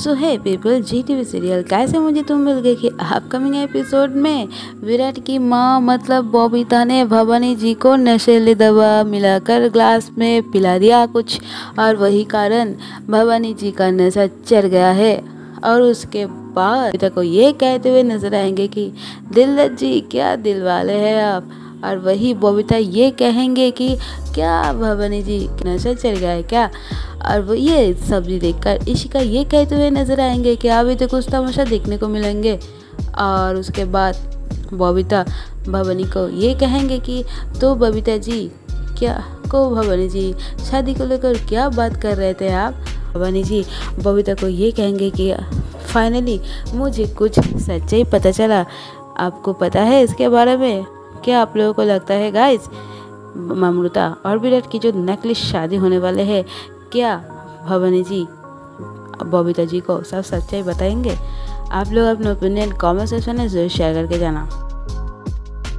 सो है पीपल जी TV serial कैसे मुझे तुम मिल गई कि अपकमिंग एपिसोड में विराट की माँ मतलब बॉबिता ने भवानी जी को नशेली दवा मिलाकर ग्लास में पिला दिया कुछ। और वही कारण, भवानी जी का नशा चढ़ गया है। और उसके बाद को ये कहते हुए नज़र आएँगे कि दिल जी, क्या दिल वाले हैं आप? और वही बबीता ये कहेंगे कि, क्या भवानी जी नशा चढ़ गया है क्या? और वो ये सब्ज़ी देखकर इशिका ये कहते हुए नज़र आएँगे कि अभी तो कुछ तमाशा देखने को मिलेंगे। और उसके बाद बबीता भवानी को ये कहेंगे कि तो बबीता जी, क्या को भवानी जी, शादी को लेकर क्या बात कर रहे थे आप? भवानी जी बबीता को ये कहेंगे कि, फाइनली मुझे कुछ सच्चाई पता चला। आपको पता है इसके बारे में? क्या आप लोगों को लगता है गाइस ममृता और विराट की जो नेकलेस शादी होने वाले है, क्या भवानी जी, बबीता जी को सब सच्चाई बताएँगे? आप लोग अपने ओपिनियन कमेंट सेक्शन में ज़रूर शेयर करके जाना।